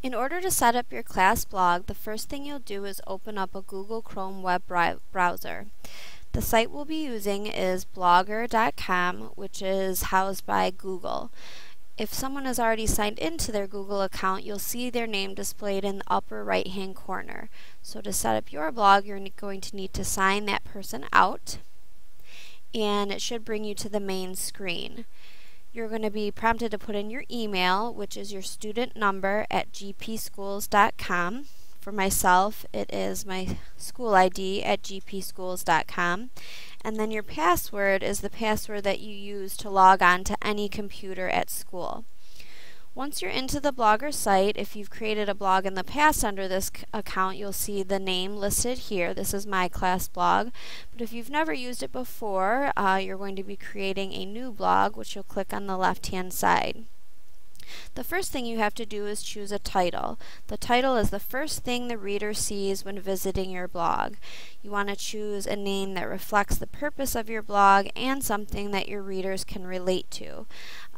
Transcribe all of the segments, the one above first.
In order to set up your class blog, the first thing you'll do is open up a Google Chrome web browser. The site we'll be using is blogger.com, which is housed by Google. If someone has already signed into their Google account, you'll see their name displayed in the upper right hand corner. So to set up your blog, you're going to need to sign that person out, and it should bring you to the main screen you're going to be prompted to put in your email, which is your student number at gpschools.com. For myself, it is my school ID at gpschools.com. And then your password is the password that you use to log on to any computer at school. Once you're into the Blogger site, if you've created a blog in the past under this account, you'll see the name listed here. This is my class blog. But if you've never used it before, uh, you're going to be creating a new blog, which you'll click on the left-hand side. The first thing you have to do is choose a title. The title is the first thing the reader sees when visiting your blog. You want to choose a name that reflects the purpose of your blog and something that your readers can relate to.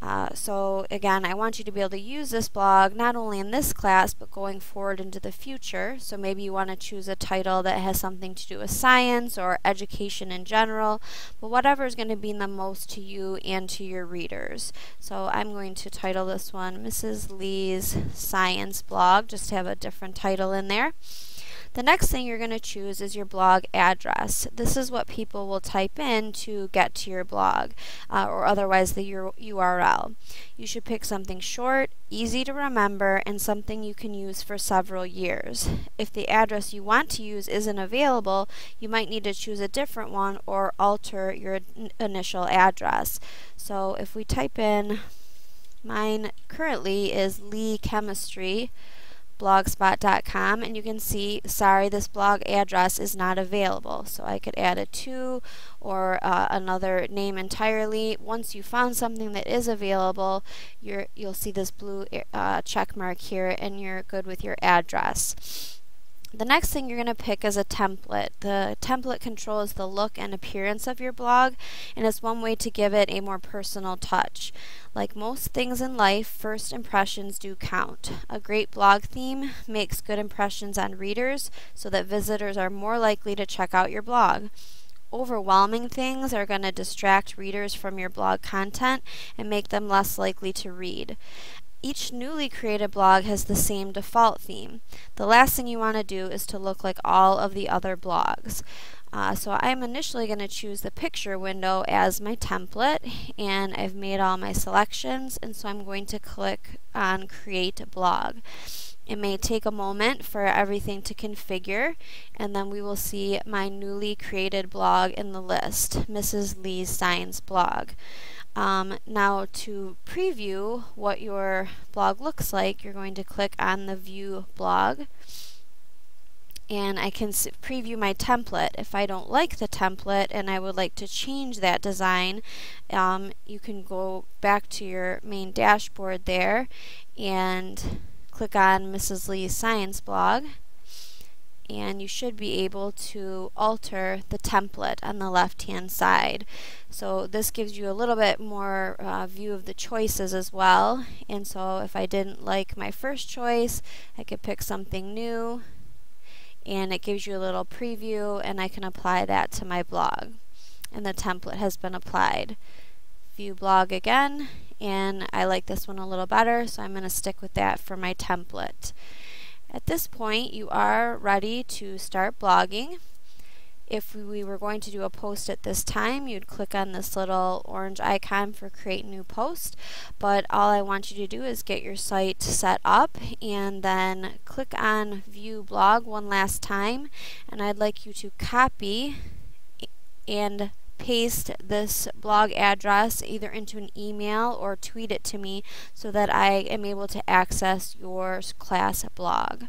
Uh, so again, I want you to be able to use this blog not only in this class but going forward into the future. So maybe you want to choose a title that has something to do with science or education in general, but whatever is going to mean the most to you and to your readers. So I'm going to title this one Mrs. Lee's Science Blog, just to have a different title in there. The next thing you're going to choose is your blog address. This is what people will type in to get to your blog, uh, or otherwise the URL. You should pick something short, easy to remember, and something you can use for several years. If the address you want to use isn't available, you might need to choose a different one or alter your initial address. So if we type in, mine currently is Lee Chemistry blogspot.com and you can see sorry this blog address is not available. So I could add a two or uh, another name entirely. Once you found something that is available you will see this blue uh, check mark here and you're good with your address the next thing you're going to pick is a template. The template controls the look and appearance of your blog, and it's one way to give it a more personal touch. Like most things in life, first impressions do count. A great blog theme makes good impressions on readers so that visitors are more likely to check out your blog overwhelming things are going to distract readers from your blog content and make them less likely to read. Each newly created blog has the same default theme. The last thing you want to do is to look like all of the other blogs. Uh, so I'm initially going to choose the picture window as my template and I've made all my selections and so I'm going to click on create blog. It may take a moment for everything to configure and then we will see my newly created blog in the list, Mrs. Lee's Science blog. Um, now to preview what your blog looks like, you're going to click on the View Blog and I can preview my template. If I don't like the template and I would like to change that design, um, you can go back to your main dashboard there and click on Mrs. Lee's Science blog and you should be able to alter the template on the left hand side. So this gives you a little bit more uh, view of the choices as well and so if I didn't like my first choice I could pick something new and it gives you a little preview and I can apply that to my blog and the template has been applied. View blog again and I like this one a little better so I'm going to stick with that for my template. At this point, you are ready to start blogging. If we were going to do a post at this time, you'd click on this little orange icon for create new post. But all I want you to do is get your site set up and then click on view blog one last time. And I'd like you to copy and paste this blog address either into an email or tweet it to me so that I am able to access your class blog.